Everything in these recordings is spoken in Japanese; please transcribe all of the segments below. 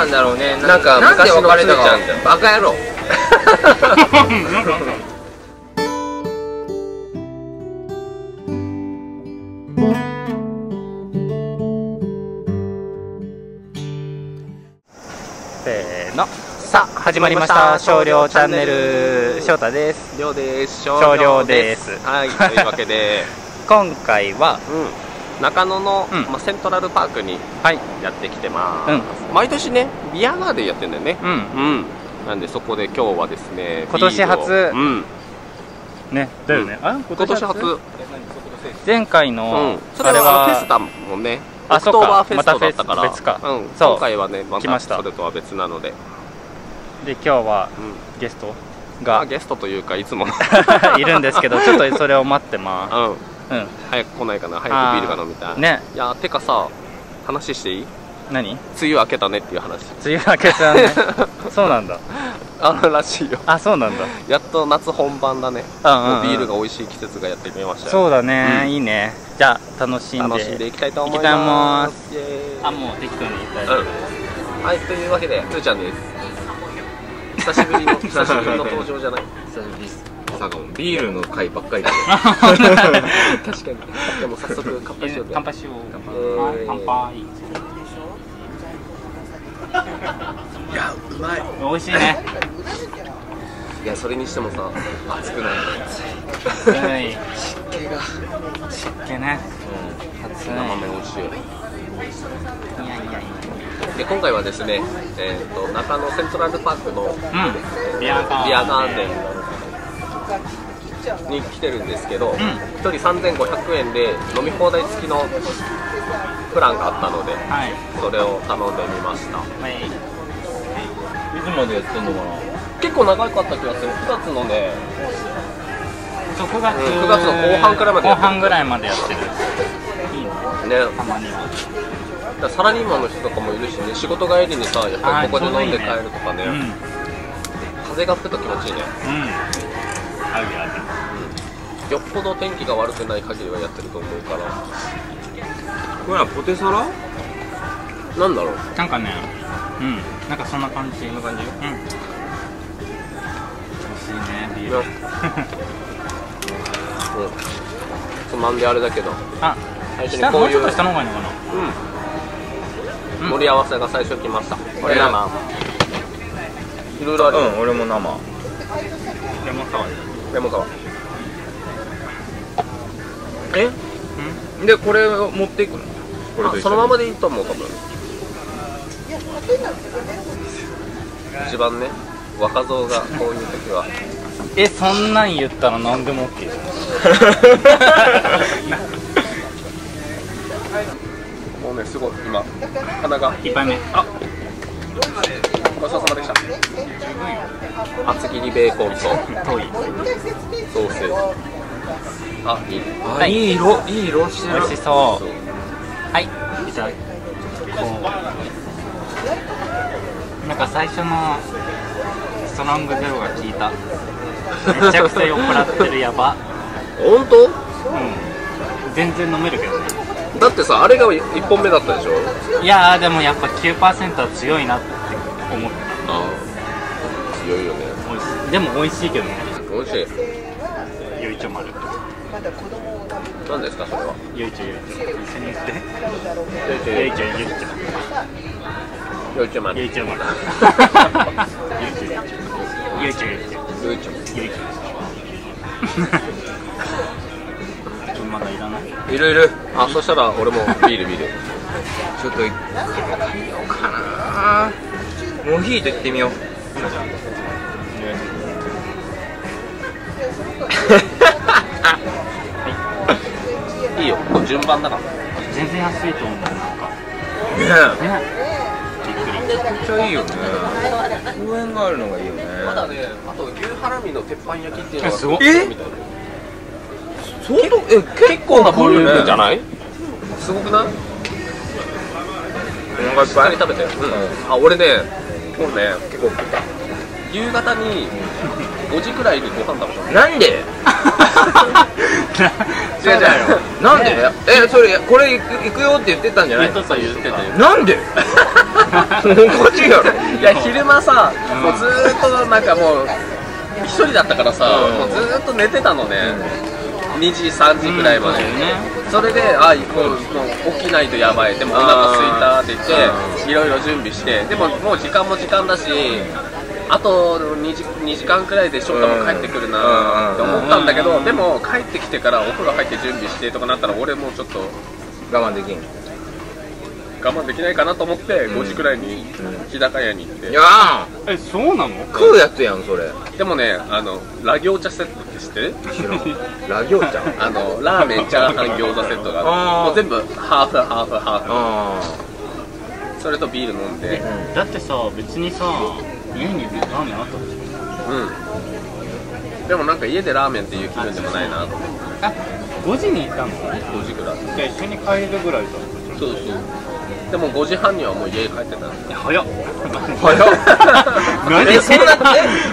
なんだろうね。なんかなんで別れたか。昔のつーちゃんじゃん。バカ野郎。せーの。さあ始まりました。少量チャンネル。翔太です。りょうです。少量です。はい。というわけで、今回はうん、中野の、うん。まあ、セントラルパークにはい。やってきてます、うん。毎年ねビアガーデンやってんだよね。うん。うん。なんでそこで今日はですね今年初。ね。だよね、あ今年初？前回うの、ん、それははフェスタもねあオクトーバーフェストだったから。またフェス別か。うん、そう。今回はねま来ました。たそれとは別なので、で今日はうん、ゲストまあがゲストというかいつもの。いるんですけどちょっとそれを待ってまうん。すうん。早く来ないかな早くビールが飲みたい。ね。いやてかさ話していい？何？梅雨明けたねっていう話。梅雨明けたね。そうなんだ。あるらしいよ。あそうなんだ。やっと夏本番だね。うんうんうん。ビールが美味しい季節がやってきましたよ。そうだね、うん。いいね。じゃあ楽しんで。楽しんでいきたいと思い行きたいと思いまますあもう適当に言ったらうん。はいというわけでつーちゃんです。久しぶりの 久しぶりの登場じゃない？久しぶりですさかもビールの回ばっかりで。確かに。でも早速乾杯しようぜ乾杯しよう。乾杯。はいやうまい。美味しいね。いやそれにしてもさ熱くない？はい。湿気が。湿気ね。暑い生豆美味しい。いやいやいや。で今回はですね、えー、と中野セントラルパークのうん。ビアガーデン。ビアガーデンに来てるんですけど、ん。1人3500円で飲み放題付きのプランがあったのではい。それを頼んでみました。はい。いつまでやってんのかな？結構長かった気がする。9月のねそう9月、うん9月の後半くらいまで後半ぐらいまでやってる。いいね。ね。たまには。サラリーマンの人とかもいるしね仕事帰りにさやっぱりここで飲んで帰るとかね。うん。うん。風が吹くと気持ちいいねあるあるよっぽど天気が悪くない限りはやってると思うから。これはポテサラ？なんだろう。なんかねうん。なんかそんな感じこんな感じうん。美味しいねビーいル。やうん。つまんであれだけど。あ最初に下こういう。もうちょっと下の方がいいのかな？うん。盛り合わせが最初来ました。これ生。いろいろあるようん俺も生。レモンサワーンサワーえでこれを持っていくの？これと一緒に。あそのままでいいと思う多分。一番ね若造がこういう時は。えそんなん言ったら何でも OK じ もうねすごい今。鼻が。ゃん1杯目あごちそうさまでした。厚切りベーコンと遠い。ソーセージあいい。あ、はい。いい色いい色してる。美味しそう。はい。いただきなんか最初のストロングゼロが効いた。めちゃくちゃ酔っ払ってるやば本当？うん。全然飲めるけどね。だってさあれが1本目だったでしょ？いやーでもやっぱ9%は強いなってでも美味しいけどね。美味しい。ゆい。ちょ丸何ですかそれは。ゆいちょゆいちょ一緒に言ってゆいちょゆいちよいちょゆいちょ丸ゆいちょゆいちょゆいちょよいちょゆいちょまだいらないいる。いる。あそしたら俺もビールビールちょっと行ってみようかなモヒート行ってみよういいよこれ順番だから全然安いと思うなんかねねびっくりめっちゃいいよね。公園があるのがいいよね。まだねあと牛ハラミの鉄板焼きっていうのがえすごみたいな相当え結構なボリュームじゃない？すごくない？お腹いっぱい？しっかり食べてうん。あ俺ね今日ね結構夕方に5時くらいにご飯食べたの？ギ 違う違う。なんで？えそれこれ行く行くよって言ってたんじゃない？言っとった言ってたよ。なんで？おかしいやろいや昼間さ、もうずーっとなんかもう一人だったからさ、うん。もうずーっと寝てたのね、2時3時くらいまで、うん。それであ行こうもう起きないとやばい。でもお腹空いたって言っていろいろ準備して。でももう時間も時間だしあと2時 ,2 時間くらいで翔太も帰ってくるなって思ったんだけど、うんでも帰ってきてからお風呂入って準備してとかなったら俺もうちょっと我慢できん。い我慢できないかなと思って5時くらいに日高屋に行って、やえそうなの？ー食うやつやんそれ。でもねあのラ行茶セットって知ってる？知らん。ラ行ちゃんあのラーメンチャーハン餃子セットがもう全部ハーフハーフハーあフそれとビール飲んで。あだってさ別にさ家にラーメンあったでしょうん。でもなんか家でラーメンっていう気分でもないなと思って。あ5時に行ったの？5時くらい。じゃあ一緒に帰るぐらいだ。そうそう。でも5時半にはもう家帰ってたえ早っ。早っ。何？えそんな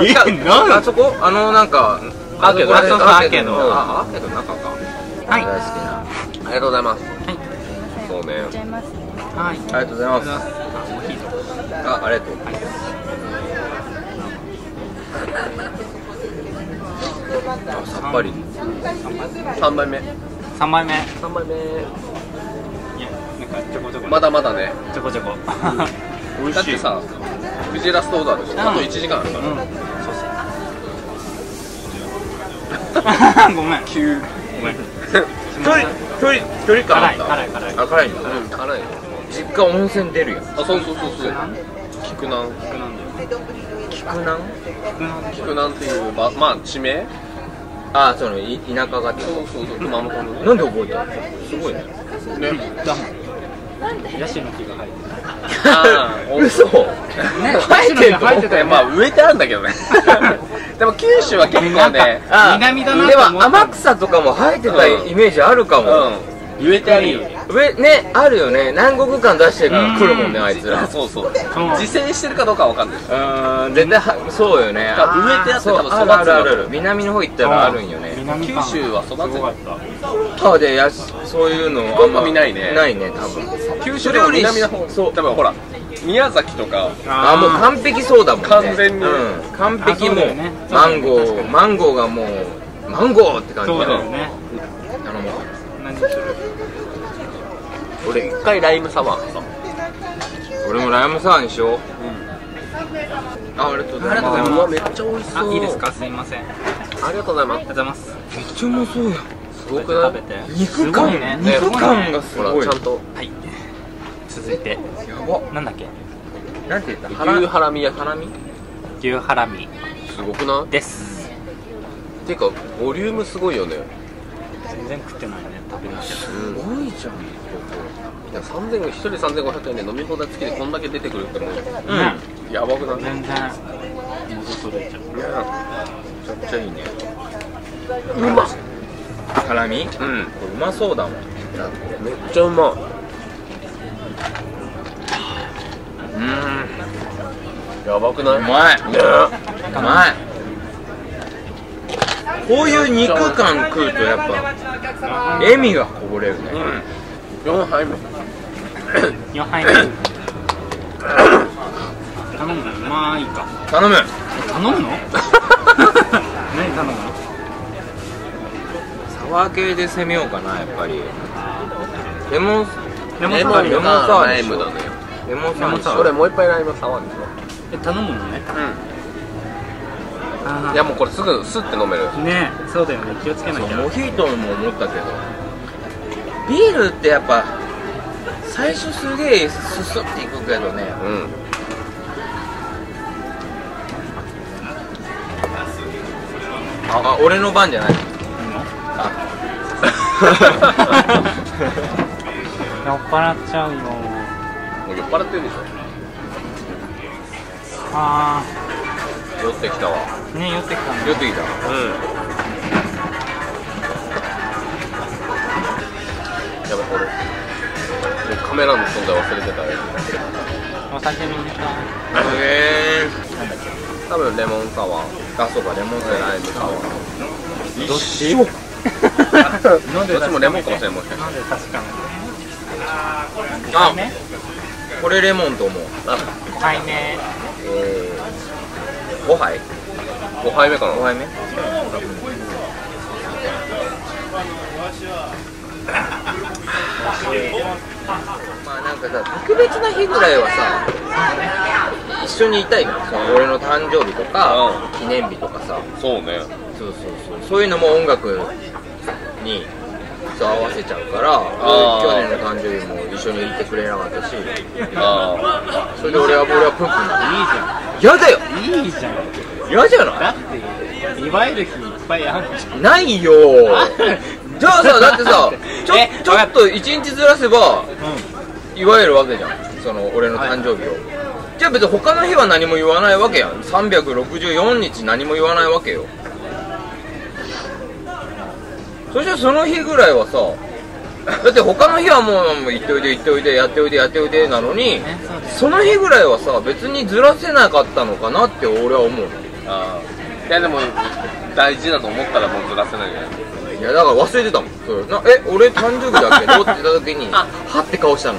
えいやなんあそこ？あのなんかアーケードアーケード。あアーケード中かはい大好きなありがとうございますはいそうねはいありがとうございますあコーヒーとあありがとうあさっぱり。3杯目。3枚目。いや3杯目なんかちょこちょこ。まだまだね。ちょこちょこ。美 だってさフジラストオーダーでしょ？あと1時間あるから。うん。そうそう。ごめん。急。ごめん。距離距離距離感あ辛いった？辛い辛いあ辛いんだうん辛いよ。実家温泉出るやん。あそうそうそうそう。菊南？菊なんだよ菊南？菊なん菊南っていうばまあ地名？あそのい田舎がってそうそうそう。熊本の。ねなんで覚えたの？すごいね。ね。ヤシの木が生えてあー 嘘。るね。生えてんの生えてたまあ植えてあるんだけどね。でも九州は結構ね。あ南だなでと思ったも天草とかも生えてたイメージあるかも、うん植えてあるよ上ねあるよね。南国感出してから来るもんねうんあいつら。そうそう。自生してるかどうかわかんない。うん。絶対はそうよね。植えてあってそう。多分育つあるあるある。南の方行ったらあるんよね。九州は育つよ。すごかった。あでやしそういうの福岡見ないね。ないね多分。九州でも南の方そう。多分ほら宮崎とか。あもう完璧そうだもんね。完全に。うん、完璧もうマンゴー。マンゴーがもうマンゴーって感じだよねする俺一回ライムサワーさ俺もライムサワーにしよう。あありがとうございます。ありがとうございます。めっちゃ美味しそうあいいですか？すいません。ありありがとうございます。がとうございます。めっちゃうまそうやん。すごくない？食べて。肉感、いね。肉感ねがすごい。ほらちゃんと。はい。続いて。やば。なんだっけ？なんて言った？牛ハラミ。焼きハラミ牛ハラミ。すごくない？です。ていうかボリュームすごいよね。全然食ってないねすごいじゃん。いや3000 1人3500円で飲み放題付きでこんだけ出てくるってもううん。ねやばくない？全然元取れちゃうめちゃくちゃいいねうまっハラミうんうまそうだもん。めっちゃうまい。うんやばくないうまいねうまい。こういう肉感食うとやっぱ笑みがこぼれるね。うん。4杯目。4杯目。頼むの？まあいいか。頼む。え頼むの？何頼むの？サワー系で攻めようかなやっぱり。レモンレモンレモンサワーよレモンサワーレモンサワーにしようそれもう一杯ライムサワーでしえ頼むのね？ょうんいやもうこれすぐスッて飲めるねそうだよね。気をつけなきゃ。モヒートも思ったけどビールってやっぱ最初すげえすすっていくけどね。うん。あ俺の番じゃない。いいの？あ。酔っ払っちゃうよもう酔っ払ってるでしょ。あ酔ってきたわ。ーね酔ってきたんだ酔ってきた。うん。やばい俺もうカメラの存在忘れてたよ。お酒飲みたいへえ多分レモンサワー。あそうかレモンサワーライムサワー。一緒。飲 んでどっちもレモンかもしれんもん。ね飲んで確かあねこれレモンと思う。5杯目えー、5杯？5杯目かな？5杯目。まあなんかさ特別な日ぐらいはさ一緒にいたいのその俺の誕生日とか、記念日とかさ。そうね。そうそうそう。そういうのも音楽にそう合わせちゃうから去年の誕生日も一緒にいてくれなかったし。あそれで俺は俺はプンプン嫌だよ。いいじゃん。いいじゃん嫌じゃない？だって祝える日いっぱいあるじゃんないよ。じゃあさだってさちょえちょっと一日ずらせばう祝えるわけじゃん。その俺の誕生日を、じゃあ別に他の日は何も言わないわけやん。364日何も言わないわけよそしたらその日ぐらいはさだって他の日はもう行っておいで行っておいでやっておいでやっておいでなのにねその日ぐらいはさ別にずらせなかったのかなって俺は思う。あいやでも大事だと思ったらもうずらせないじゃないいやだから忘れてたもん。それなえ俺誕生日だけど？って言った時に あ。はって顔したの。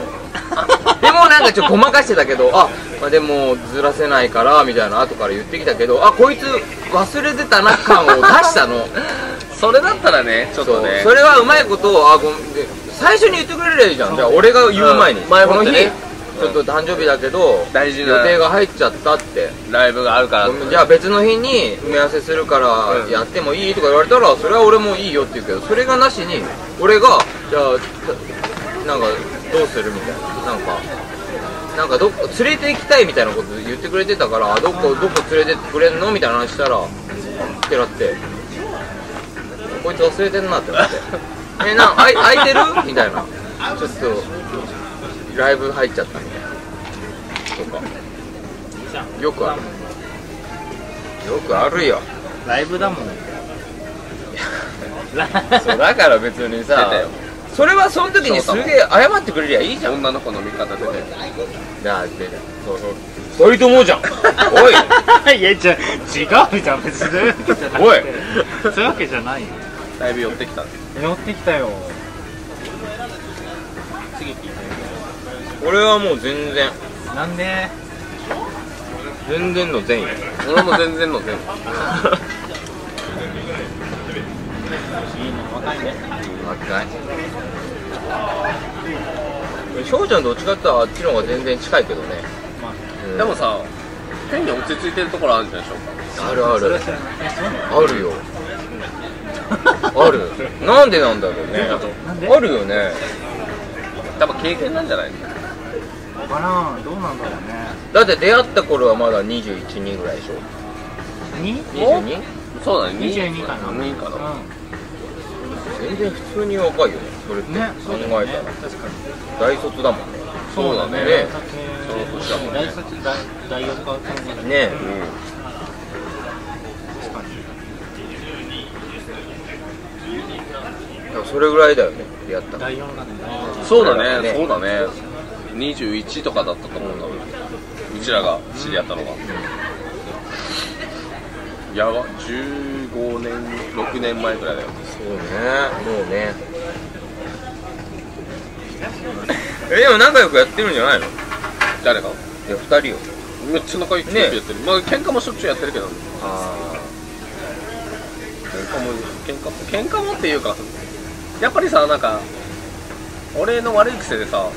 でもなんかちょっとごまかしてたけどあ、まあ、でもずらせないからみたいな後から言ってきたけどあこいつ忘れてたな感を出したの それだったらねちょっとね。それはうまいことをあごめんで最初に言ってくれればいいじゃん。じゃあ俺が言う前に、うん前もこの日ってねちょっと誕生日だけど大事な予定が入っちゃったって。ライブがあるからじゃあ別の日に埋め合わせするからうん。やってもいいとか言われたらそれは俺もいいよって言うけどそれがなしに俺がじゃあたなんかどうするみたいな。なんかなんかどっか連れて行きたいみたいなこと言ってくれてたからどこどこ連れてってくれんのみたいな話したらってなってこいつ忘れてんなってなって。えなんあい空いてる？みたいな。ちょっとライブ入っちゃったみたいな。とか。よくある。よくあるよ。ライブだもん。そうだから別に出さ それはその時にすげえ謝ってくれりゃいいじゃん。女の子の味方でね。だって。そうそう。二人ともじゃん。おい。いやじゃ違うじゃん別に。おい。そういうわけじゃないよだいぶ寄ってきた寄ってきたよ。次聞いて。俺はもう全然。なんで？全然の善意。俺も全然の全いいの若いね。負けない。翔ちゃんどっちかってあっちの方が全然近いけどね、まあ。うん。でもさ変に落ち着いてるところあるんじゃないでしょうかある。あるあるよある。なんでなんだろうね。あるよね。多分経験なんじゃないかなどうなんだろうね。だって出会った頃はまだ21、2ぐらいでしょ？に 22? そうだね。22かな。2かな、う全然普通に若いよね。それって。んね考えたら。確かに。大卒だもんね。そうだね。ね。その年だもんね。大卒大大四かそうだそれぐらいだよね出会ったそうだねねそうだね。21とかだったと思う多分うちらが知り合ったのが、やば15年6年前ぐらいだよ。そうねもうね。えでも仲良くやってるんじゃないの？い誰がや2人よ。めっちゃ仲良くねやってる、まあ喧嘩もしょっちゅうやってるけど。あ喧嘩も喧嘩も喧嘩もっていうかやっぱりさなんか俺の悪い癖でさあう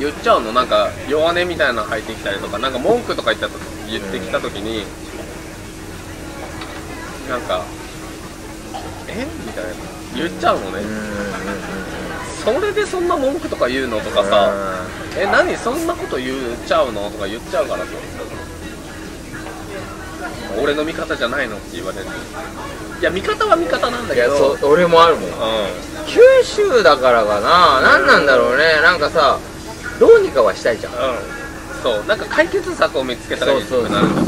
言っちゃうの？なんか弱音みたいなの入ってきたりとかなんか文句とか言ったと言ってきた時に、なんかえ？みたいな。言っちゃうのね、んうんうんうんそれでそんな文句とか言うのとかさ、え何？そんなこと言っちゃうの？とか言っちゃうからさ俺の味方じゃないのって言われる。いや味方は味方なんだけど。そう俺もあるもん。う九州だからかな。何なんだろうね。なんかさどうにかはしたいじゃん。ん、うん、そう。なんか解決策を見つけたらいいそうそうそうそう。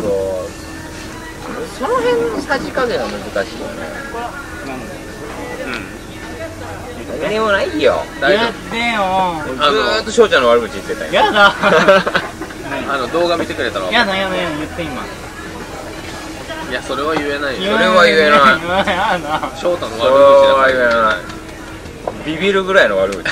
その辺のさじ加減は難しいよね。うん。何もないよ。大丈やってよずーっと翔ちゃんの悪口言ってたよ。やだ。夫 あの動画見てくれたらやだやだやだ言って今いやそれは言えないよ。それは言えない。言わないな翔太のそれ悪は言えない。ビビるぐらいの悪口。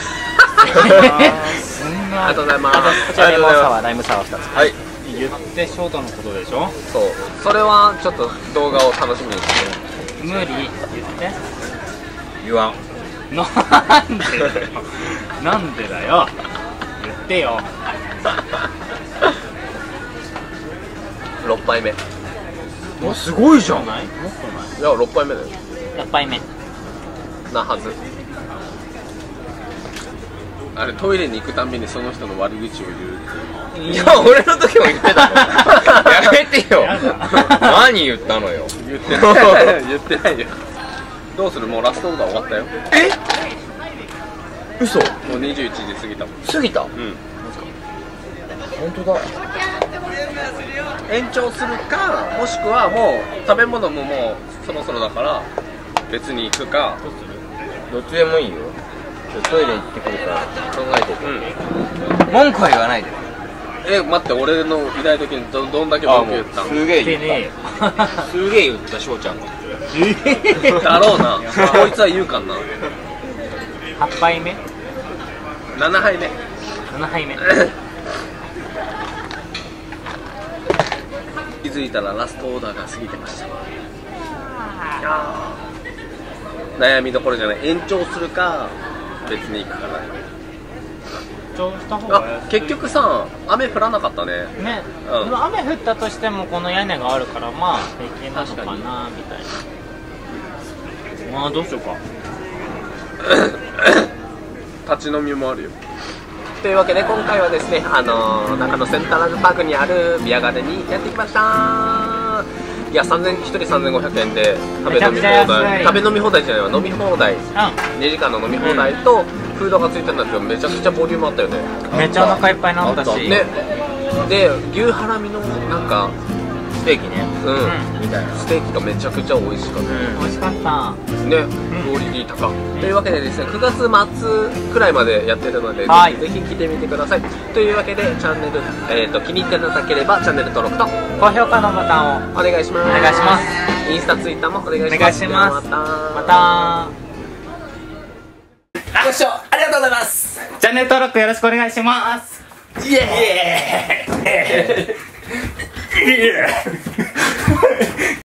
そんな。ありがとうございます。こちらレモンサワーライムサワー2つ。はい。言って翔太のことでしょ？そう。それはちょっと動画を楽しみにして。無理。言って。言わん。なんでだよ。なんでだよ。言ってよ。6杯目いもうすごいじゃん。ないもっとないや6杯目だよ。6杯目。なはず。あれトイレに行くたんびにその人の悪口を言うっていう。いや俺の時も言ってた。の やめてよ。何言ったのよ。言ってない言ってないよ。どうする？もうラストオーダー終わったよ。嘘もう21時過ぎた。もん過ぎた？うん。本当だ延長するかもしくはもう食べ物ももうそろそろだから別に行くか。どっちでもいいよ。トイレ行ってくるから考えてて。うん。文句は言わないで。え待って俺のいない時にどどんだけ文句言ったすげえ言ってねえ。言ったすげえ言った翔ちゃんが。んだろうな。こいつは言うかんな。8杯目？7杯目。7杯目 づいたらラストオーダーが過ぎてました。悩みどころじゃない。延長するか別に行くかな。調した方があ結局さ雨降らなかったね。ね、うん。でも雨降ったとしてもこの屋根があるからまあ平気なのかなみたいな。まあどうしようか。立ち飲みもあるよというわけで今回はですね、あのー中野センタラルパークにあるビアガーデンにやってきました。いや3000 1人3500円で食べ飲み放題。食べ飲み放題じゃないわ飲み放題。う2時間の飲み放題とフードがついてるんだけどめちゃくちゃボリュームあったよね。んめっちゃお腹いっぱいになったし。ね。で牛ハラミのなんかステーキね。うん、みたいな。ステーキがめちゃくちゃ美味しかった、美味しかった。ね、クオリティ高、というわけでですね9月末くらいまでやってるので、はい。ぜひ来てみてください。というわけでチャンネル、えー、と気に入っていただければチャンネル登録と高評価のボタンを。お願いします。お願いします。インスタツイッターもお願いします。お願いします。ではまた。また。ご視聴ありがとうございます。チャンネル登録よろしくお願いします。イエーイ Yeah.